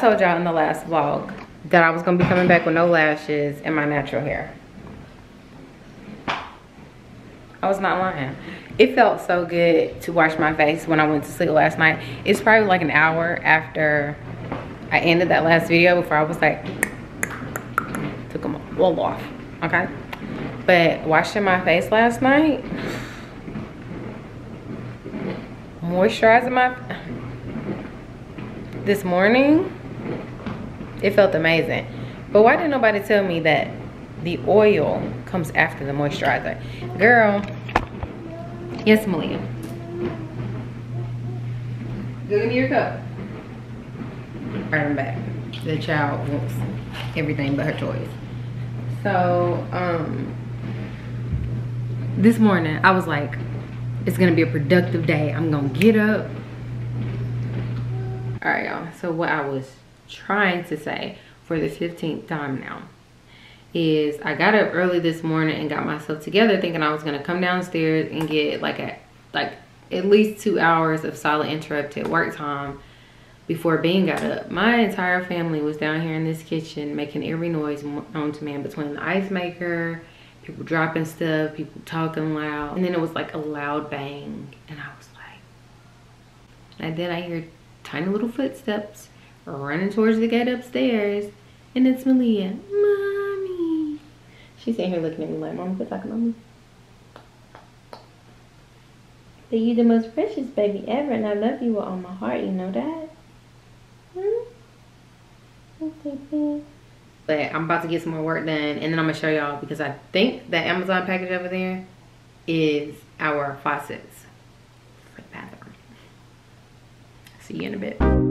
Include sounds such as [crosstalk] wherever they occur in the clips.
told y'all in the last vlog that i was gonna be coming back with no lashes and my natural hair. I was not lying. It felt so good to wash my face when i went to sleep last night. It's probably like an hour after i ended that last video before i was like took them all off okay? But washing my face last night moisturizing my this morning it felt amazing. But why didn't nobody tell me that the oil comes after the moisturizer? Girl yes malia. Give me your cup. Right i'm back. The child wants everything but her toys. So um this morning i was like it's gonna be a productive day. I'm gonna get up. All right y'all. So what i was trying to say for the 15th time now is i got up early this morning and got myself together thinking i was gonna come downstairs and get like a like at least two hours of solid interrupted work time before being got up my entire family was down here in this kitchen making every noise known to man between the ice maker people dropping stuff, people talking loud. And then it was like a loud bang. And I was like, and then I hear tiny little footsteps running towards the gate upstairs. And it's Malia, mommy. She's sitting here looking at me like, mom, quit talking about. But you the most precious baby ever, and I love you with all my heart. You know that? Hmm? But I'm about to get some more work done and then I'm gonna show y'all because I think that Amazon package over there is our faucets for the bathroom. See you in a bit.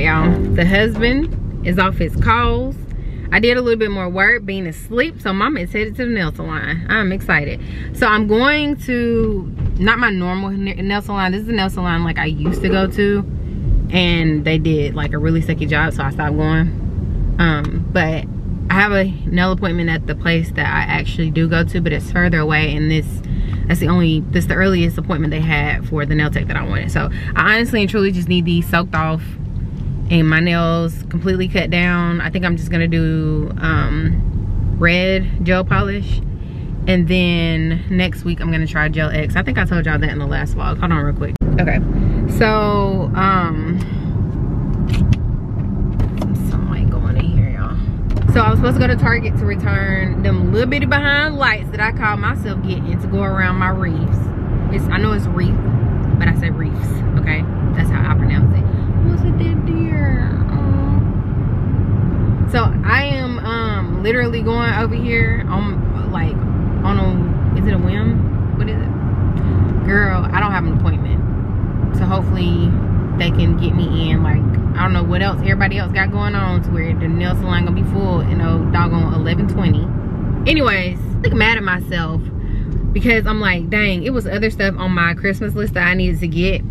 The husband is off his calls. I did a little bit more work being asleep so mama is headed to the nail salon. I'm excited. So I'm going to not my normal nail salon. This is a nail salon like I used to go to and they did like a really sucky job so I stopped going. Um but I have a nail appointment at the place that I actually do go to but it's further away and this that's the only this the earliest appointment they had for the nail tech that I wanted. So I honestly and truly just need these soaked off and my nails completely cut down. I think I'm just gonna do um, red gel polish. And then next week I'm gonna try Gel X. I think I told y'all that in the last vlog. Hold on real quick. Okay, so um, going in here, y'all. So I was supposed to go to Target to return them little bitty behind lights that I call myself getting to go around my reefs. It's I know it's reef, but I say reefs. Okay, that's how I pronounce it a dead deer. So I am um literally going over here on like on a is it a whim? What is it? Girl, I don't have an appointment. So hopefully they can get me in like I don't know what else everybody else got going on to where the nail salon gonna be full you know doggone 1120 anyways think mad at myself because I'm like dang it was other stuff on my Christmas list that I needed to get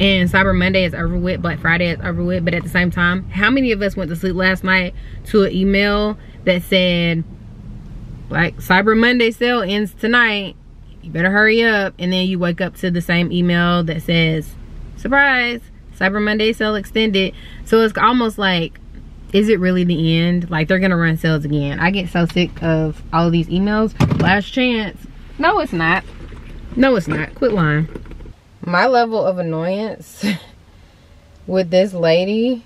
and cyber monday is over with black friday is over with but at the same time how many of us went to sleep last night to an email that said like cyber monday sale ends tonight you better hurry up and then you wake up to the same email that says surprise cyber monday sale extended. So it's almost like is it really the end? Like they're gonna run sales again. I get so sick of all of these emails. Last chance. No it's not. No it's not. Quit lying my level of annoyance [laughs] with this lady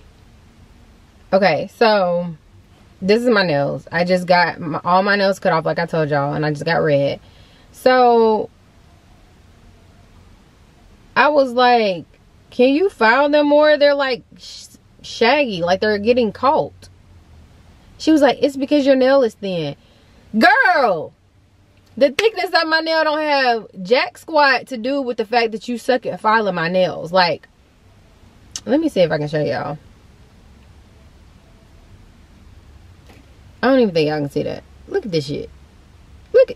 okay so this is my nails. I just got my, all my nails cut off like I told y'all and I just got red. So I was like, can you file them more? They're like sh shaggy, like they're getting caught. She was like, it's because your nail is thin. Girl, the thickness of my nail don't have jack squat to do with the fact that you suck at filing my nails. Like, let me see if I can show y'all. I don't even think y'all can see that. Look at this shit. Look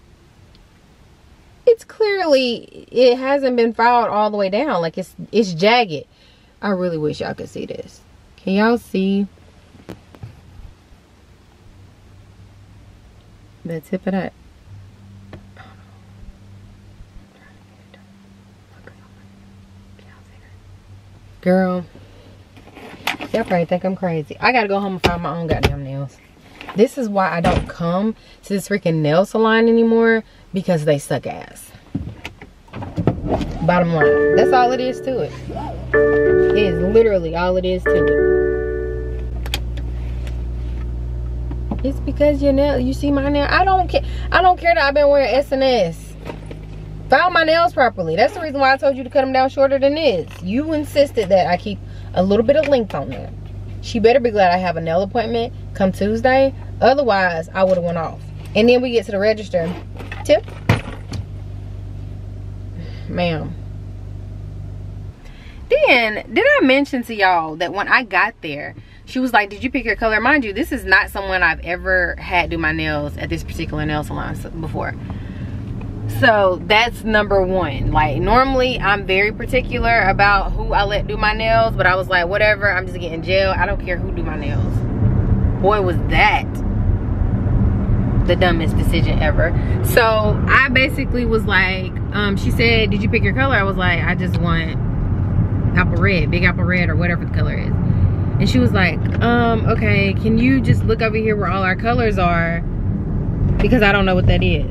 it's clearly it hasn't been filed all the way down. Like it's it's jagged. I really wish y'all could see this. Can y'all see the tip of that? Girl, y'all probably think I'm crazy. I gotta go home and find my own goddamn nails. This is why I don't come to this freaking nail salon anymore because they suck ass. Bottom line. That's all it is to it. It is literally all it is to it. It's because your nail, you see my nail. I don't care. I don't care that I've been wearing SNS. File my nails properly. That's the reason why I told you to cut them down shorter than this. You insisted that I keep a little bit of length on there. She better be glad I have a nail appointment come Tuesday. Otherwise, I would have went off. And then we get to the register. Tip. Ma'am. Then, did I mention to y'all that when I got there, she was like, did you pick your color? Mind you, this is not someone I've ever had do my nails at this particular nail salon before. So that's number one. Like normally I'm very particular about who I let do my nails, but I was like, whatever, I'm just getting gel. I don't care who do my nails. Boy, was that the dumbest decision ever. So I basically was like, um, she said, did you pick your color? I was like, I just want apple red, big apple red or whatever the color is. And she was like, um, okay, can you just look over here where all our colors are? Because I don't know what that is.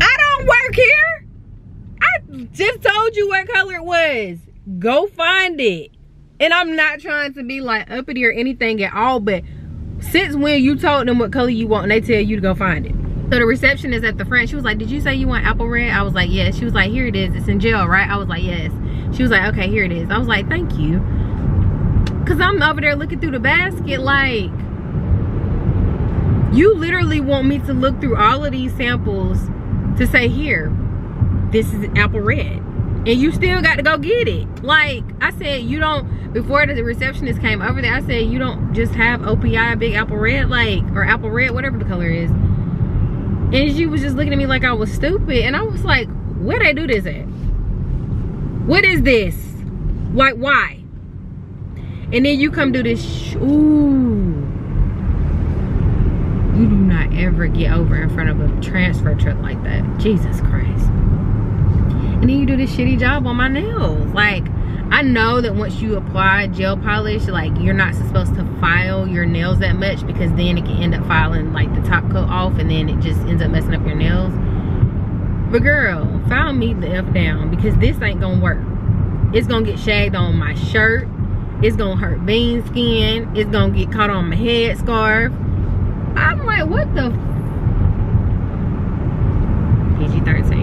I don't work here. I just told you what color it was. Go find it. And I'm not trying to be like uppity or anything at all, but since when you told them what color you want and they tell you to go find it. So the receptionist at the front, she was like, did you say you want apple red? I was like, yes. She was like, here it is. It's in gel, right? I was like, yes. She was like, okay, here it is. I was like, thank you. Cause I'm over there looking through the basket like, you literally want me to look through all of these samples to say, here, this is apple red and you still got to go get it. Like I said, you don't, before the receptionist came over there, I said, you don't just have OPI Big Apple Red, like, or Apple Red, whatever the color is. And she was just looking at me like I was stupid. And I was like, where they do this at? What is this? Like, why? And then you come do this, ooh. You do not ever get over in front of a transfer truck like that. Jesus Christ and then you do this shitty job on my nails. Like I know that once you apply gel polish like you're not supposed to file your nails that much because then it can end up filing like the top coat off and then it just ends up messing up your nails. But girl file me the f down because this ain't gonna work. It's gonna get shagged on my shirt. It's gonna hurt bean skin. It's gonna get caught on my head scarf. I'm like what the pg-13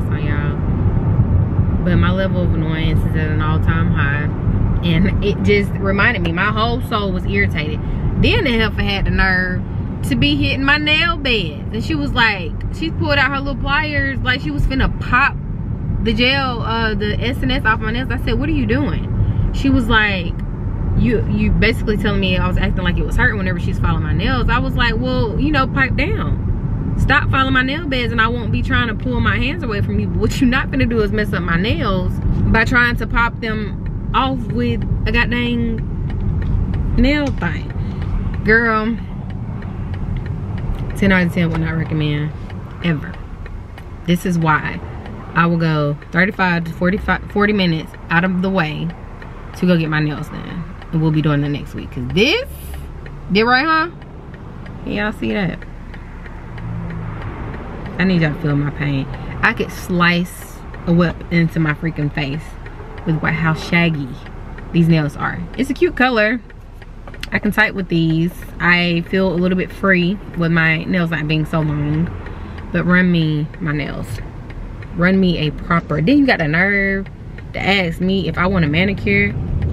on y'all. But my level of annoyance is at an all-time high. And it just reminded me my whole soul was irritated. Then the heifer had the nerve to be hitting my nail beds. And she was like she pulled out her little pliers like she was finna pop the gel uh the SNS off my nails. I said what are you doing? She was like you you basically telling me I was acting like it was hurting whenever she's following my nails. I was like well you know pipe down stop following my nail beds and I won't be trying to pull my hands away from you. What you're not gonna do is mess up my nails by trying to pop them off with a goddamn nail thing. Girl, 10 out of 10 would not recommend ever. This is why I will go 35 to 45, 40 minutes out of the way to go get my nails done. And we'll be doing the next week. Cause this, did right, huh? Y'all see that? I need y'all to feel my pain. I could slice a whip into my freaking face with what, how shaggy these nails are. It's a cute color. I can type with these. I feel a little bit free with my nails not being so long. But run me my nails. Run me a proper. Then you got the nerve to ask me if I want a manicure.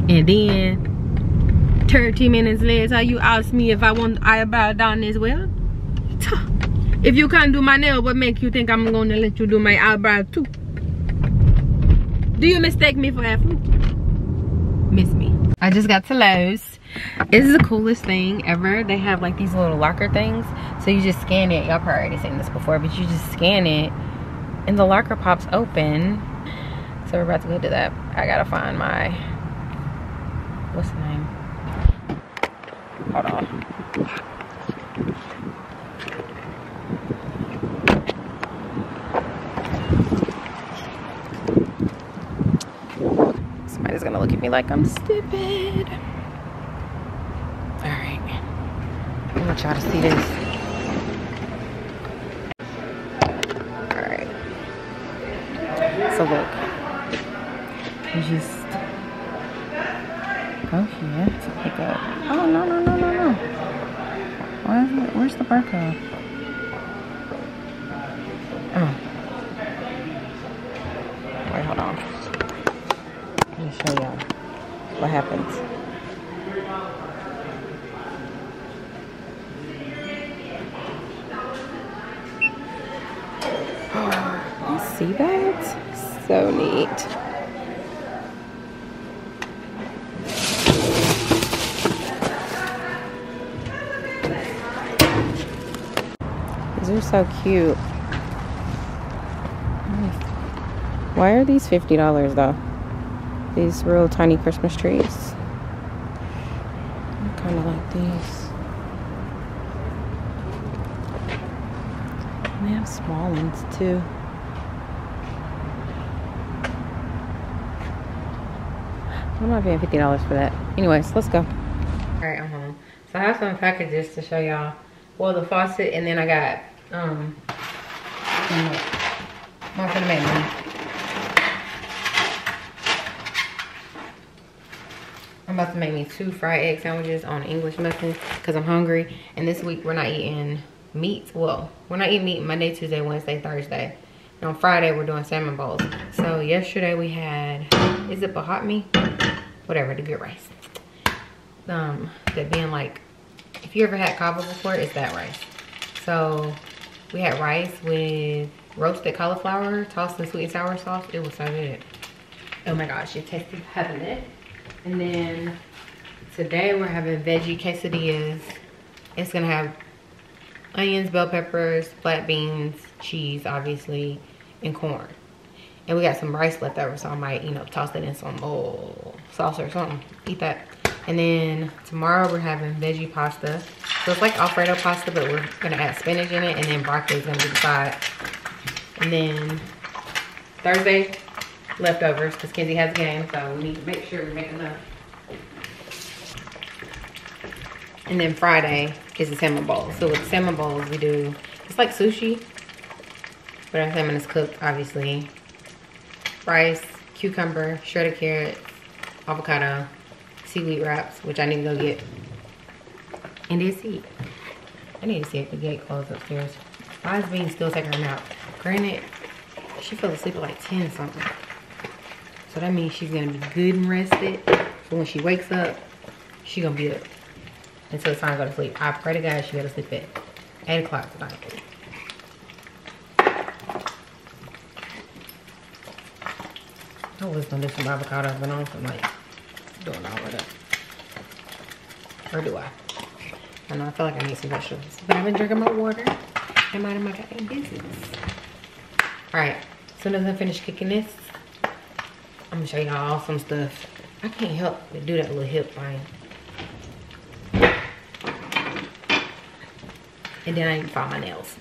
And then 30 minutes later, you ask me if I want eyebrow done as well. If you can't do my nail, what make you think I'm gonna let you do my eyebrow too? Do you mistake me for F? Miss me. I just got to Lowe's. This is the coolest thing ever. They have like these little locker things. So you just scan it. Y'all probably already seen this before, but you just scan it and the locker pops open. So we're about to go do that. I gotta find my, what's the name? Hold on. Somebody's gonna look at me like I'm stupid. All right, I want y'all to see this. All right. So look, you just go here to pick up. Oh no no no no no! Is? Where's the barcode? Oh. Wait, hold on. Let me show y'all what happens. [gasps] See that? So neat. These are so cute. Why are these $50 though? These real tiny Christmas trees. I kind of like these. And they have small ones too. I'm not paying $50 for that. Anyways, let's go. All right, I'm home. So I have some packages to show y'all. Well, the faucet, and then I got, um, one for the main about to make me two fried egg sandwiches on English muffin because I'm hungry. And this week we're not eating meat. Well, we're not eating meat Monday, Tuesday, Wednesday, Thursday. And on Friday we're doing salmon bowls. So yesterday we had, is it Bahami? Whatever, the good rice. Um, that being like, if you ever had Cava before, it's that rice. So we had rice with roasted cauliflower tossed in sweet and sour sauce. It was so good. Oh my gosh, it tasted heavenly. And then today we're having veggie quesadillas. It's gonna have onions, bell peppers, black beans, cheese, obviously, and corn. And we got some rice left over, so I might, you know, toss it in some oh, sauce or something. Eat that. And then tomorrow we're having veggie pasta. So it's like Alfredo pasta, but we're gonna add spinach in it, and then broccoli is gonna be the side. And then Thursday, leftovers, because Kenzie has a game, so we need to make sure we make enough. And then Friday is the salmon bowl. So with salmon bowls, we do, it's like sushi, but our salmon is cooked, obviously. Rice, cucumber, shredded carrots, avocado, seaweed wraps, which I need to go get. And this seat. I need to see if the gate closed upstairs. Why is Bean still taking her nap? Granted, she fell asleep at like 10 something. So that means she's gonna be good and rested. So when she wakes up, she gonna be up until it's time to go to sleep. I pray to God she go to sleep at 8 o'clock tonight. I was gonna do some avocado, but I don't feel like doing all of that. Or do I? I know, I feel like I need some vegetables. But I've been drinking my water and minding my goddamn business. All right, as soon as I finish cooking this, I'm gonna show y'all some stuff. I can't help but do that little hip thing. And then I to file my nails.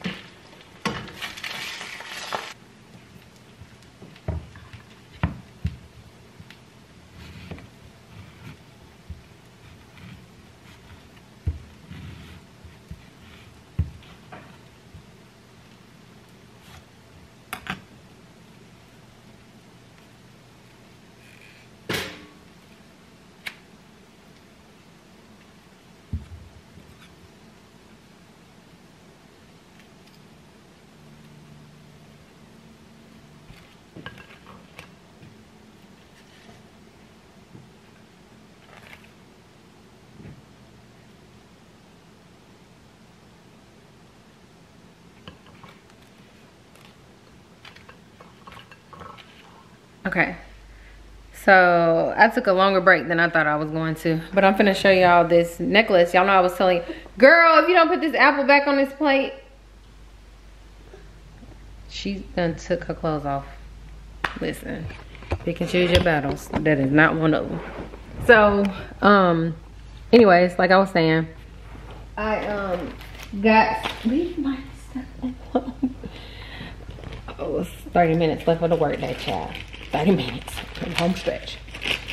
Okay. So I took a longer break than I thought I was going to. But I'm gonna show y'all this necklace. Y'all know I was telling girl, if you don't put this apple back on this plate. She done took her clothes off. Listen, pick and choose your battles. That is not one of them. So, um, anyways, like I was saying, I um got leave my stuff alone. Oh, [laughs] 30 minutes left of the workday, child. 30 minutes in home stretch.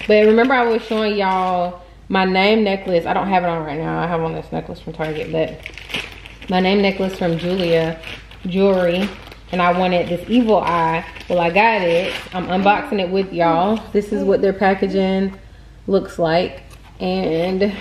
But remember I was showing y'all my name necklace. I don't have it on right now. I have on this necklace from Target, but my name necklace from Jeulia Jewelry. And I wanted this evil eye. Well, I got it. I'm unboxing it with y'all. This is what their packaging looks like. And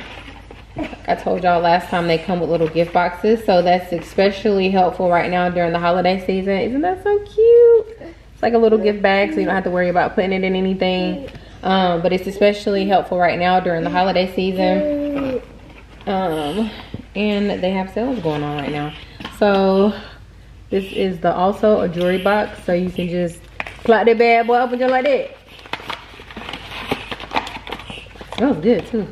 I told y'all last time they come with little gift boxes. So that's especially helpful right now during the holiday season. Isn't that so cute? Like a little gift bag so you don't have to worry about putting it in anything. Um, but it's especially helpful right now during the holiday season. Um, and they have sales going on right now. So this is the also a jewelry box. So you can just plop that bad boy open just like that. Smells good too.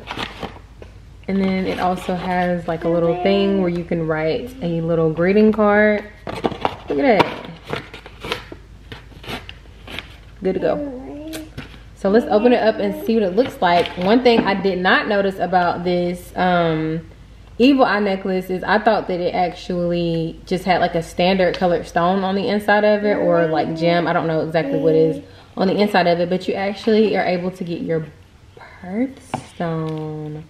And then it also has like a little thing where you can write a little greeting card. Look at that. Good to go. So let's open it up and see what it looks like. One thing I did not notice about this um, evil eye necklace is I thought that it actually just had like a standard colored stone on the inside of it or like gem. I don't know exactly what is on the inside of it, but you actually are able to get your birthstone.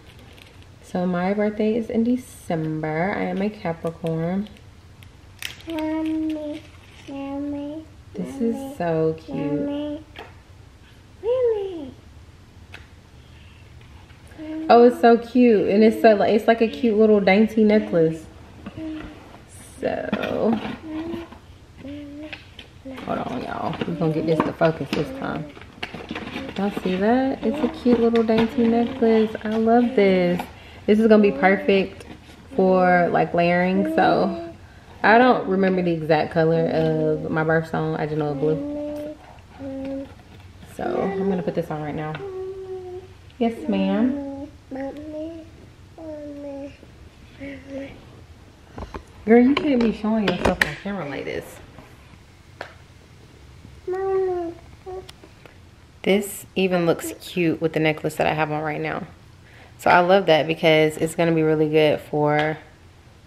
So my birthday is in December. I am a Capricorn. Mommy, mommy. This is so cute. Really? Oh, it's so cute. And it's so like it's like a cute little dainty necklace. So hold on y'all. We're gonna get this to focus this time. Y'all see that? It's a cute little dainty necklace. I love this. This is gonna be perfect for like layering. So I don't remember the exact color of my birthstone. I just know blue. So I'm gonna put this on right now. Yes, ma'am. Girl, you can't be showing yourself on camera like this. This even looks cute with the necklace that I have on right now. So I love that because it's gonna be really good for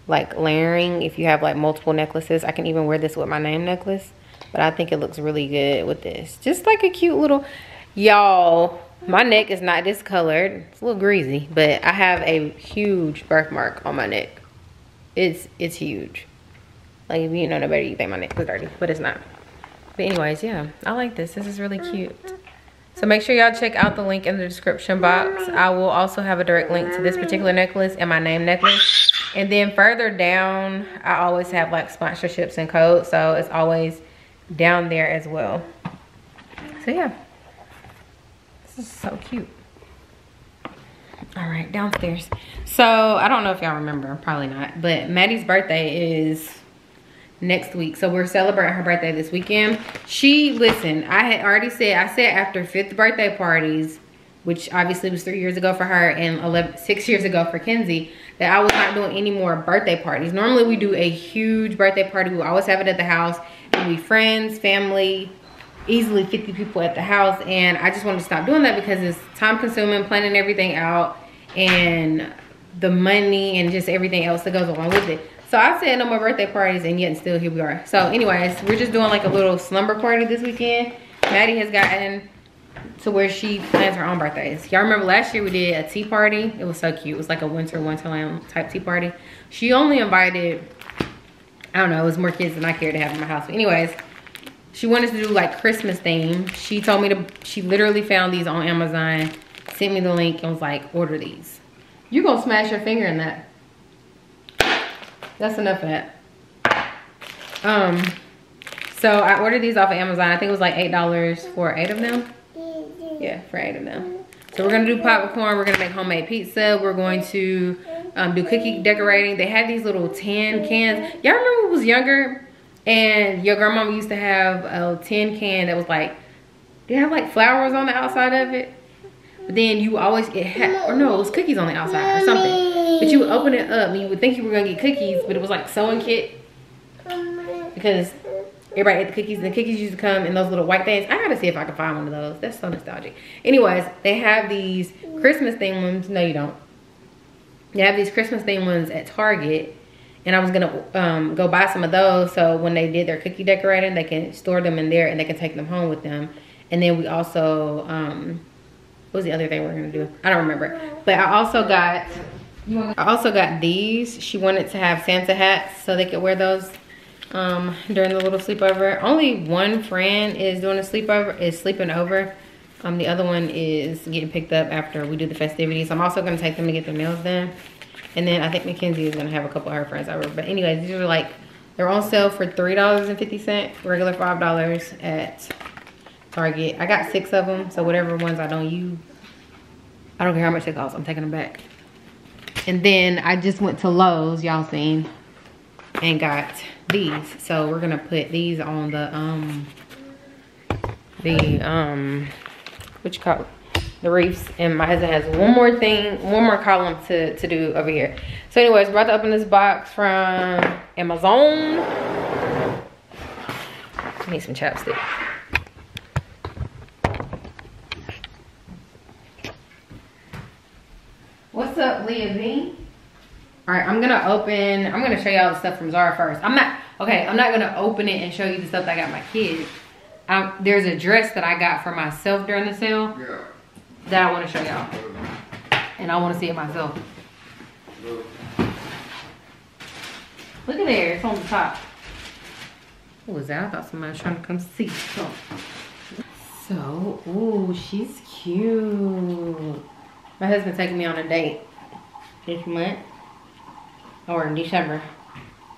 like layering if you have like multiple necklaces i can even wear this with my name necklace but i think it looks really good with this. Just like a cute little y'all my neck is not discolored. It's a little greasy but i have a huge birthmark on my neck. It's it's huge. Like if you know no better you think my neck is dirty but it's not. But anyways yeah i like this. This is really cute so make sure y'all check out the link in the description box. Mm-hmm. I will also have a direct link to this mm-hmm. particular necklace and my name necklace. And then further down, I always have like sponsorships and codes. So it's always down there as well. So yeah, this is so cute. All right, downstairs. So I don't know if y'all remember, probably not, but Maddie's birthday is next week. So we're celebrating her birthday this weekend. She, listen, I had already said, I said after fifth birthday parties, which obviously was three years ago for her and 11, six years ago for Kenzie, that I was not doing any more birthday parties. Normally we do a huge birthday party. We always have it at the house. And we friends, family, easily 50 people at the house. And I just wanted to stop doing that because it's time consuming, planning everything out and the money and just everything else that goes along with it. So I said no more birthday parties and yet still here we are. So anyways, we're just doing like a little slumber party this weekend. Maddie has gotten to where she plans her own birthdays. Y'all remember last year we did a tea party. It was so cute. It was like a winter wonderland type tea party. She only invited, I don't know, it was more kids than I cared to have in my house. But anyways, she wanted to do like Christmas theme. She told me to, she literally found these on Amazon, sent me the link and was like, order these. You're gonna smash your finger in that. That's enough of that. Um, so I ordered these off of Amazon. I think it was like $8 for eight of them. Yeah, for eight of them. So we're gonna do popcorn. We're gonna make homemade pizza. We're going to um, do cookie decorating. They had these little tin cans. Y'all remember when I was younger and your grandma used to have a tin can that was like they have like flowers on the outside of it. But then you always get, or no, it was cookies on the outside or something. But you would open it up and you would think you were gonna get cookies, but it was like sewing kit. Because everybody ate the cookies and the cookies used to come in those little white things. I gotta see if I can find one of those. That's so nostalgic. Anyways, they have these Christmas themed ones. No, you don't. They have these Christmas themed ones at Target. And I was gonna um, go buy some of those so when they did their cookie decorating, they can store them in there and they can take them home with them. And then we also, um, was the other thing we are gonna do? I don't remember. But I also got, I also got these. She wanted to have Santa hats so they could wear those um, during the little sleepover. Only one friend is doing a sleepover, is sleeping over. Um, the other one is getting picked up after we do the festivities. I'm also gonna take them to get their nails done. And then I think Mackenzie is gonna have a couple of her friends over. But anyways, these are like, they're on sale for $3.50, regular $5 at Target. I got six of them, so whatever ones I don't use, I don't care how much they cost, I'm taking them back. And then I just went to Lowe's, y'all seen, and got these. So we're gonna put these on the, um, the, um, what you call it? the reefs and my husband has one more thing one more column to to do over here so anyways about to open this box from amazon I need some chapstick What's up, Leah V? All right, I'm gonna open, I'm gonna show y'all the stuff from Zara first. I'm not, okay, I'm not gonna open it and show you the stuff that I got my kids. Um, there's a dress that I got for myself during the sale yeah. that I wanna show y'all. And I wanna see it myself. Look at there, it's on the top. What was that? I thought somebody was trying to come see. So, so ooh, she's cute. My husband taking me on a date this month or in December.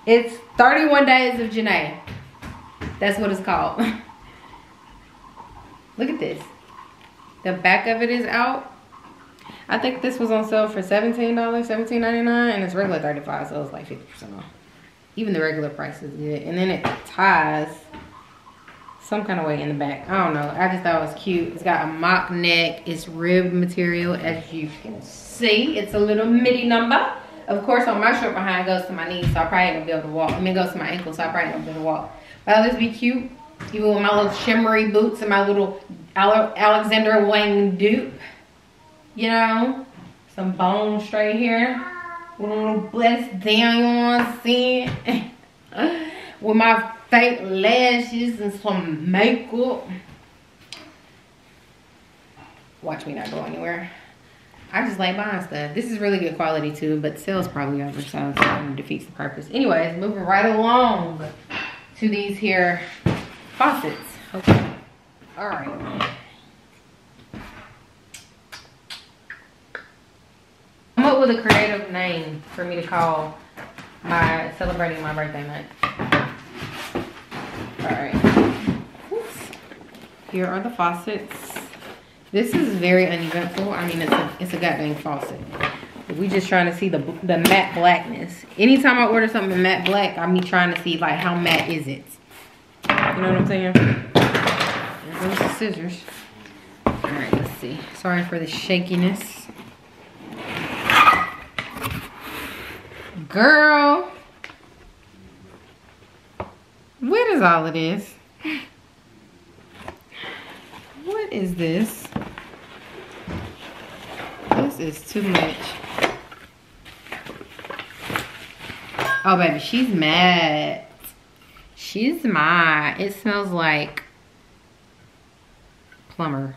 It's 31 days of Janae. That's what it's called. [laughs] Look at this. The back of it is out. I think this was on sale for $17, $17.99 and it's regular 35 so it's like 50% off. Even the regular price is good. And then it ties some kind of way in the back. I don't know. I just thought it was cute. It's got a mock neck. It's rib material as you can see. It's a little midi number. Of course, on my shirt behind goes to my knees, so I probably ain't gonna be able to walk. I mean, it goes to my ankle, so I probably ain't gonna be able to walk. But this be cute, even with my little shimmery boots and my little Alexander Wang dupe. You know, some bone straight here. With a little blessed down, you know what I'm saying? [laughs] with my fake lashes and some makeup. Watch me not go anywhere. I just like buying stuff. This is really good quality too, but sales probably over, so it defeats the purpose. Anyways, moving right along to these here faucets. Okay. All right. Come up with a creative name for me to call my celebrating my birthday month. All right. Oops. Here are the faucets. This is very uneventful. I mean, it's a, it's a goddamn faucet. We just trying to see the the matte blackness. Anytime I order something matte black, I'm me trying to see like how matte is it. You know what I'm saying? There's the scissors. All right, let's see. Sorry for the shakiness. Girl. What is all of this? What is this? This is too much. Oh, baby, she's mad. She's mad. It smells like plumber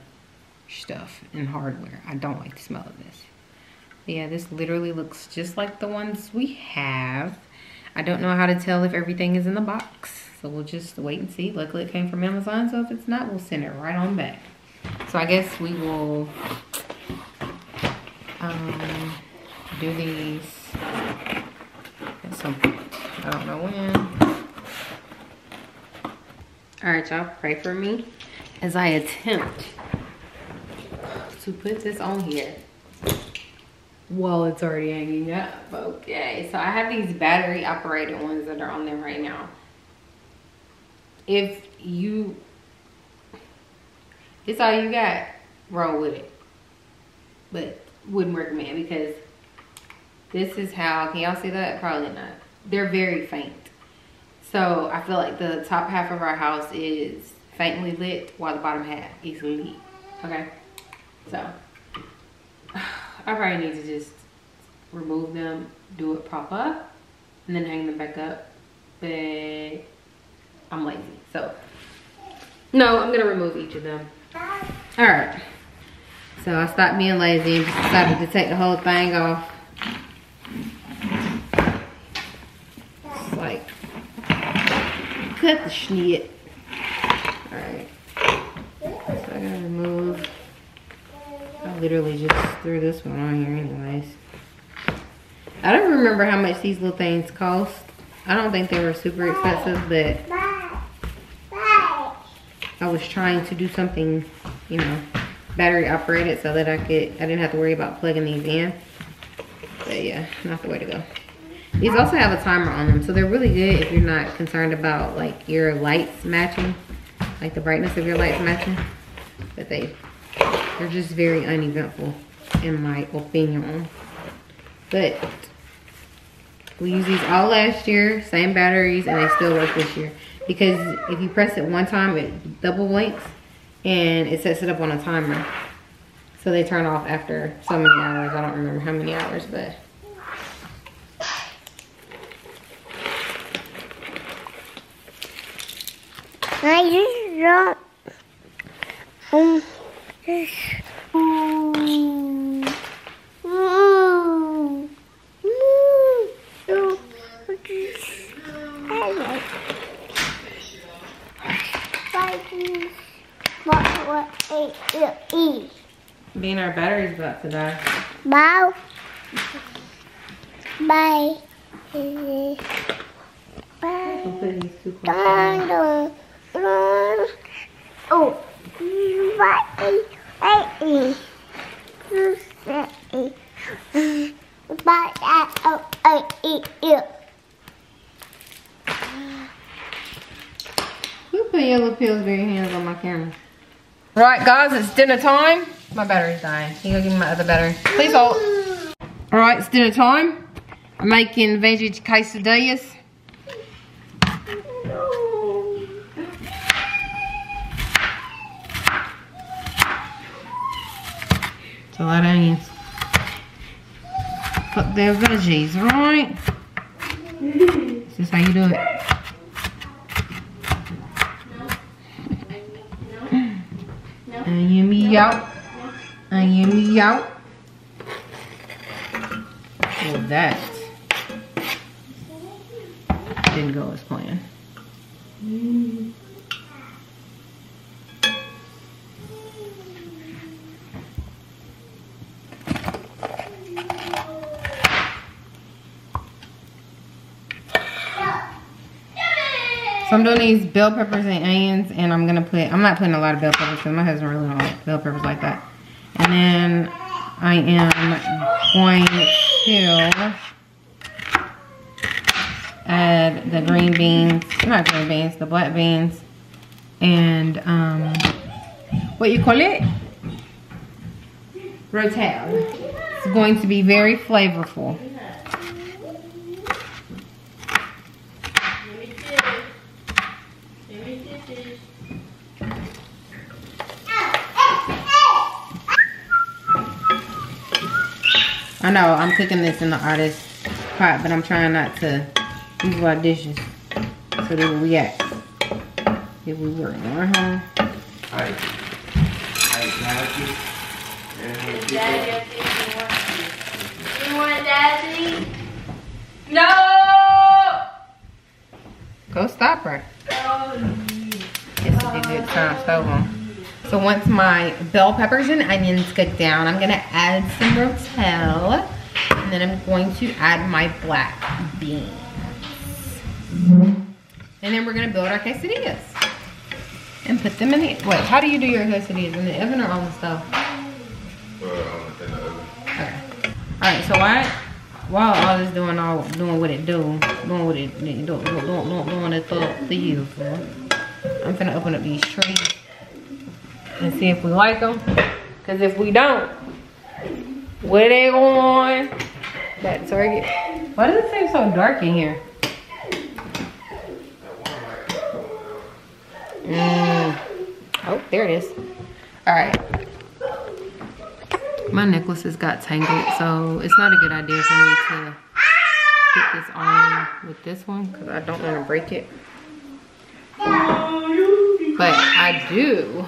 stuff and hardware. I don't like the smell of this. But yeah, this literally looks just like the ones we have. I don't know how to tell if everything is in the box. So we'll just wait and see. Luckily it came from Amazon, so if it's not, we'll send it right on back. So I guess we will um, do these at some point. I don't know when. All right, y'all, pray for me as I attempt to put this on here. Well, it's already hanging up. Okay, so I have these battery operated ones that are on there right now if you It's all you got. Roll with it. But wouldn't recommend because this is how, can y'all see that? Probably not. They're very faint. So I feel like the top half of our house is faintly lit while the bottom half is lit. Okay. So [sighs] I probably need to just remove them, do it proper, and then hang them back up. But I'm lazy. So no, I'm gonna remove each of them. All right. So I stopped being lazy and decided to take the whole thing off. It's like, cut the schnit. All right. So I gotta remove, I literally just threw this one on here anyways. I don't remember how much these little things cost. I don't think they were super expensive, but I was trying to do something, you know, battery operated so that I could, I didn't have to worry about plugging these in. But yeah, not the way to go. These also have a timer on them, so they're really good if you're not concerned about like your lights matching, like the brightness of your lights matching. But they, they're just very uneventful in my opinion. But we used these all last year, same batteries, and they still work this year because if you press it one time, it double blinks and it sets it up on a timer. So they turn off after so many hours. I don't remember how many hours, but. I just don't. Um, just. Um, um, I like Vikings. What, what, A, E. Being our battery's about to die. Bow. Bye. Bye. We'll put these two close Dun, together. dun, dun. Oh. Bye. Bye. Bye. Bye. Oh, I eat it. You put yellow Pillsbury hands on my camera. Right, guys, it's dinner time. My battery's dying. Can you go give me my other battery? Please hold. All right, it's dinner time. I'm making veggie quesadillas. It's a lot of onions. Put their veggies, right? This is how you do it. Uh, Onion me uh, out. Onion me out. Well, that didn't go as planned. So I'm doing these bell peppers and onions, and I'm gonna put. I'm not putting a lot of bell peppers because my husband really don't like bell peppers like that. And then I am going to add the green beans, not green beans, the black beans, and um, what you call it? Rotel. It's going to be very flavorful. I know I'm cooking this in the artist pot, but I'm trying not to use a lot of dishes so they will react if we were in our home. Hi. Hi, Daddy. And Daddy, I think you want you. You daddy? No! Go stop her. Oh, This would be good time stove on. So once my bell peppers and onions cook down, I'm gonna add some rotel, and then I'm going to add my black beans. And then we're gonna build our quesadillas. And put them in the, wait, how do you do your quesadillas? In the oven or on the stove? Well, in the oven. Okay. All right. So while while all this doing all doing what it do, doing what it doing doing doing, doing, doing it for the you I'm gonna open up these trees. And see if we like them. Cause if we don't, where they going? That Target. Why does it seem so dark in here? Mm. Oh, there it is. All right. My necklaces got tangled, so it's not a good idea for me to put this on with this one because I don't want to break it. But I do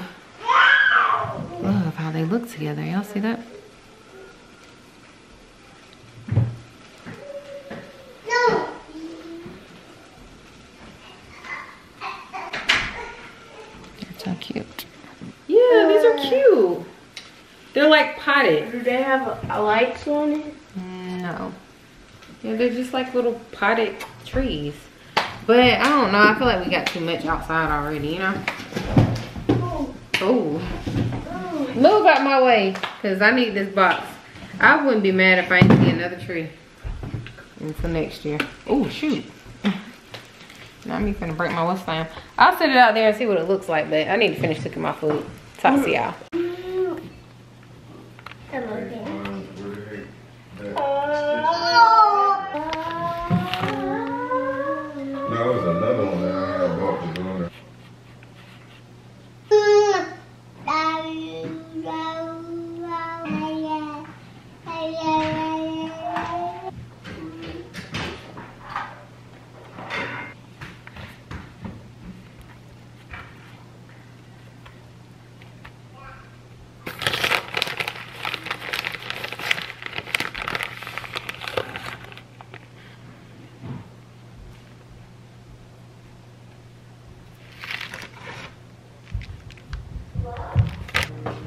they look together. Y'all see that? No. They're so cute. Yeah, these are cute. They're like potted. Do they have lights on it? No. Yeah, they're just like little potted trees. But I don't know. I feel like we got too much outside already, you know? Oh. Move out my way. Because I need this box. I wouldn't be mad if I didn't see another tree until next year. Oh, shoot. [laughs] Now me finna break my what's name. I'll set it out there and see what it looks like, but I need to finish cooking my food. Talk to y'all. No, it was another one that I had bought for doing it.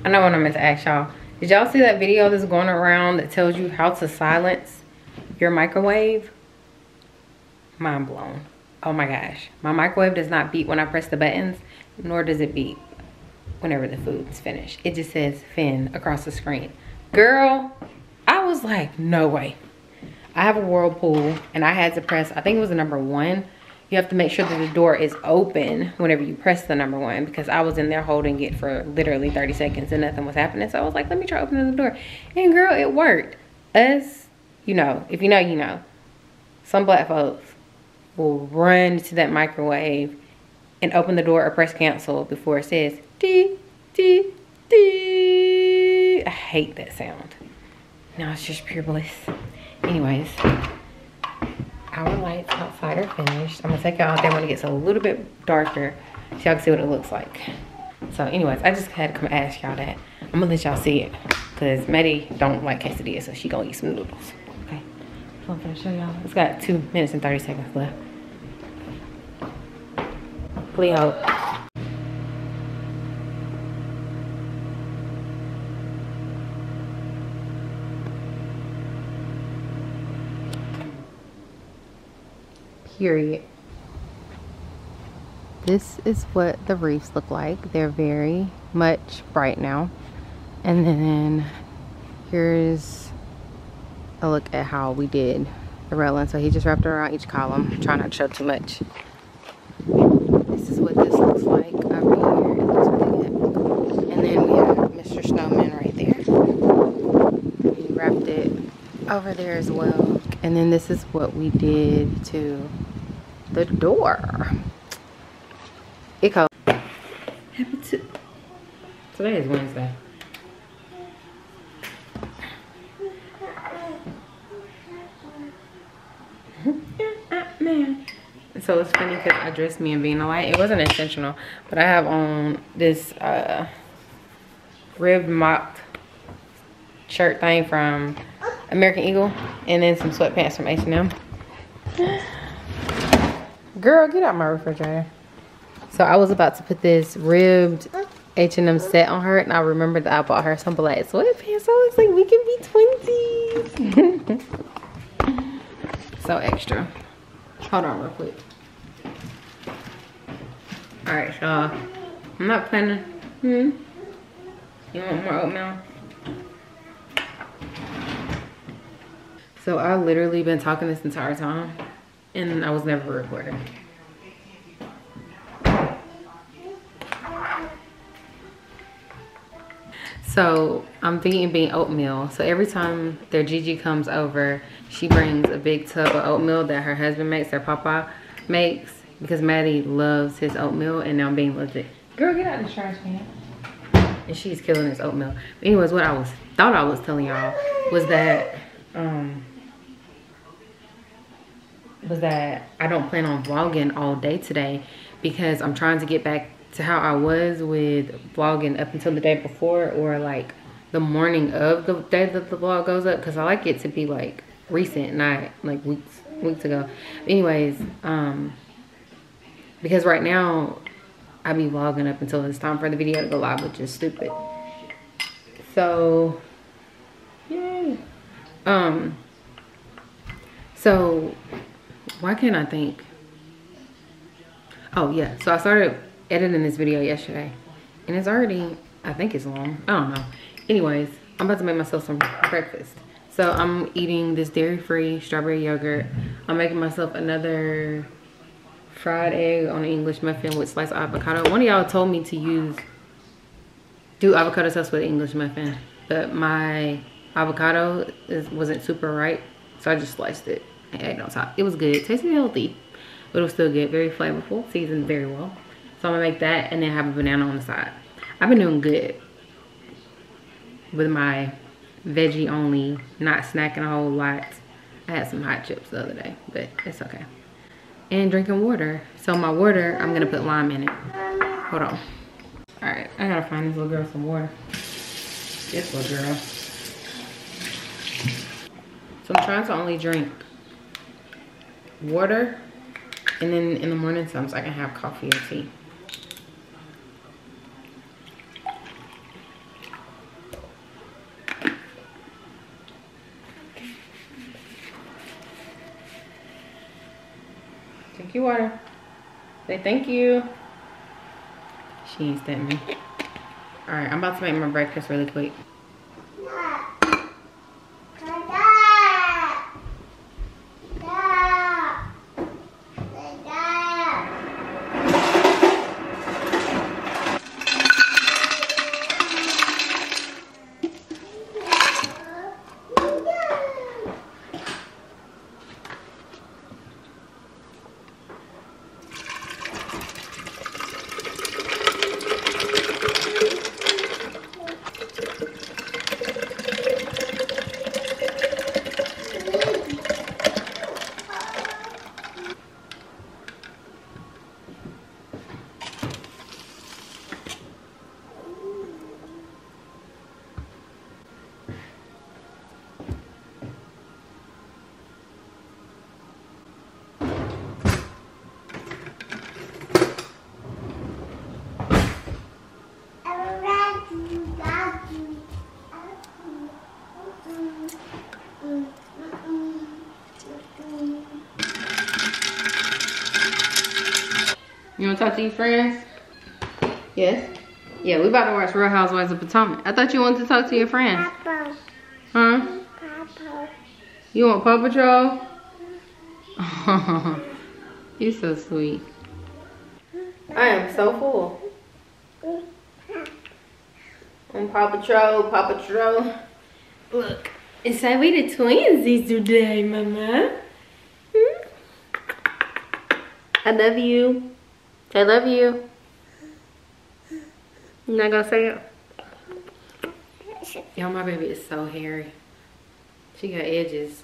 I know what I meant to ask y'all. Did y'all see that video that's going around that tells you how to silence your microwave? Mind blown. Oh my gosh. My microwave does not beep when I press the buttons, nor does it beep whenever the food's finished. It just says Finn across the screen. Girl, I was like, no way. I have a whirlpool and I had to press, I think it was the number one. You have to make sure that the door is open whenever you press the number one because I was in there holding it for literally 30 seconds and nothing was happening. So I was like, let me try opening the door. And girl, it worked. Us, you know, if you know, you know. Some black folks will run to that microwave and open the door or press cancel before it says dee, dee, dee. I hate that sound. Now it's just pure bliss. Anyways, our lights outside are finished. I'm gonna take it out there when it gets a little bit darker so y'all can see what it looks like. So anyways, I just had to come ask y'all that. I'm gonna let y'all see it because Maddie don't like quesadillas, so she gonna eat some noodles. Okay, so I'm gonna show y'all. It's got two minutes and 30 seconds left. Please hope. Period. This is what the reefs look like. They're very much bright now. And then here's a look at how we did the railing. So he just wrapped it around each column. Try not to show too much. This is what this looks like over here. It looks really. And then we have Mr. Snowman right there. He wrapped it over there as well. And then this is what we did to the door. It goes. Happy to. Today is Wednesday. So it's funny because I dressed me in being a light. It wasn't intentional, but I have on this uh, ribbed mocked shirt thing from American Eagle and then some sweatpants from H&M. Girl, get out my refrigerator. So I was about to put this ribbed H&M set on her and I remembered that I bought her some black sweatpants. So it's like we can be twinsies. [laughs] so extra. Hold on real quick. Alright, y'all. I'm not planning. Hmm? You want more oatmeal? So I literally been talking this entire time and I was never recording. So I'm thinking being oatmeal. So every time their Gigi comes over, she brings a big tub of oatmeal that her husband makes, their papa makes, because Maddie loves his oatmeal and now Bean loves it. Girl, get out of the trash can. And she's killing this oatmeal. But anyways, what I was thought I was telling y'all was that um was that I don't plan on vlogging all day today because I'm trying to get back to how I was with vlogging up until the day before or like the morning of the day that the vlog goes up because I like it to be like recent, not like weeks weeks ago. Anyways, um because right now I be vlogging up until it's time for the video to go live, which is stupid. So yay. Um so why can't I think? Oh yeah, so I started editing this video yesterday and it's already, I think it's long, I don't know. Anyways, I'm about to make myself some breakfast. So I'm eating this dairy-free strawberry yogurt. I'm making myself another fried egg on an English muffin with sliced avocado. One of y'all told me to use, do avocado toast with English muffin, but my avocado is, wasn't super ripe, so I just sliced it egg on top. It was good, tasted healthy, but it was still good, very flavorful, seasoned very well. So I'm gonna make that and then have a banana on the side. I've been doing good with my veggie only, not snacking a whole lot. I had some hot chips the other day, but it's okay. And drinking water. So my water, I'm gonna put lime in it. Hold on. All right, I gotta find this little girl some water. This little girl. So I'm trying to only drink water and then in the morning times I can have coffee or tea. Thank you, water. Say thank you. She ain't me. All right, I'm about to make my breakfast really quick. You wanna talk to your friends? Yes? Yeah, we about to watch Real Housewives of Potomac. I thought you wanted to talk to your friends. Papa, Huh? Papa. You want Paw Patrol? [laughs] You're so sweet. I am so full. On Paw Patrol, Paw Patrol. Look, it's like we the twinsies today, mama. Hmm? I love you. I love you. You not gonna say it? Y'all, my baby is so hairy. She got edges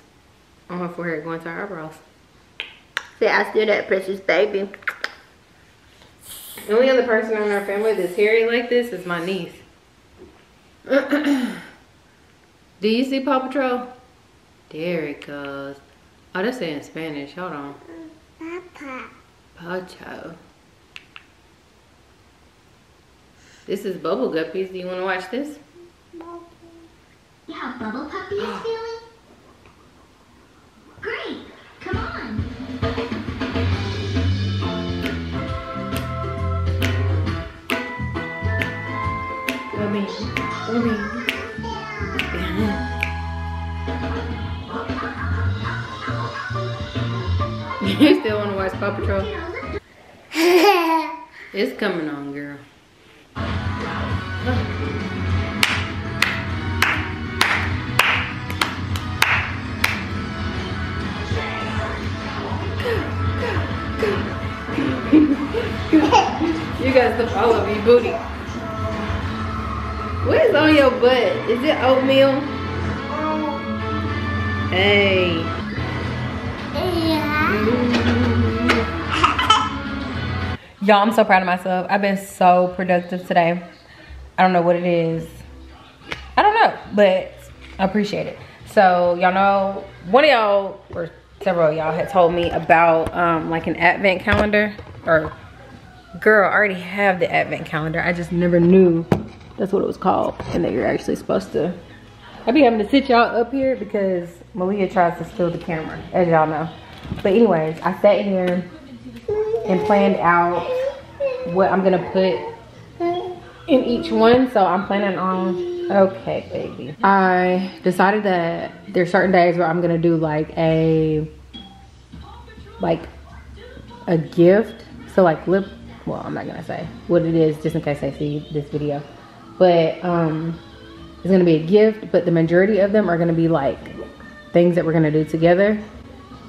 on her forehead going to her eyebrows. See, I still that precious baby. The only other person in our family that's hairy like this is my niece. [clears throat] Do you see Paw Patrol? There it goes. Oh, that's in Spanish. Hold on. Papa. Pacho. This is Bubble Guppies. Do you want to watch this? Yeah, how Bubble Puppy is [gasps] feeling? Great! Come on! Bubby. Bubby. [laughs] you still want to watch Paw Patrol? [laughs] It's coming on, got stuff all over your booty. What is on your butt? Is it oatmeal? Hey. [laughs] Y'all, I'm so proud of myself. I've been so productive today. I don't know what it is. I don't know, but I appreciate it. So y'all know, one of y'all, or several of y'all had told me about um, like an advent calendar, or girl, I already have the advent calendar. I just never knew that's what it was called and that you're actually supposed to. I'll be having to sit y'all up here because Malia tries to steal the camera, as y'all know. But anyways, I sat here and planned out what I'm gonna put in each one. So I'm planning on, okay, baby. I decided that there's certain days where I'm gonna do like a, like a gift. So like lip, well, I'm not gonna say what it is just in case i see this video. But um, it's gonna be a gift, but the majority of them are gonna be like things that we're gonna do together.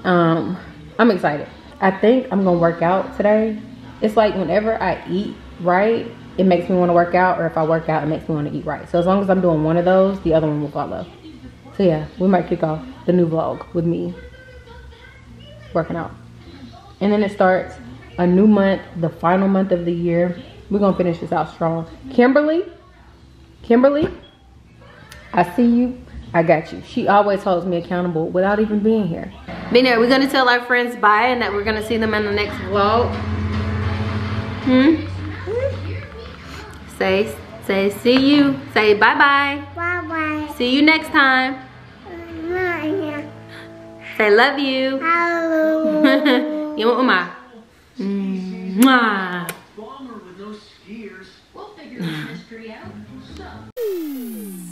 Um, I'm excited. I think I'm gonna work out today. It's like whenever I eat right, it makes me want to work out, or if I work out, it makes me want to eat right. So as long as I'm doing one of those, the other one will follow. So yeah, we might kick off the new vlog with me working out. And then it starts a new month, the final month of the year. We're gonna finish this out strong. Kimberly, Kimberly, I see you. I got you. She always holds me accountable without even being here. But anyway, we're gonna tell our friends bye and that we're gonna see them in the next vlog. Hmm? Say, say, see you. Say bye-bye. Bye-bye. See you next time. Bye. Say love you. Hello. [laughs] you want Mm. Mwah. Bomber with no skiers. We'll figure the mystery out. So.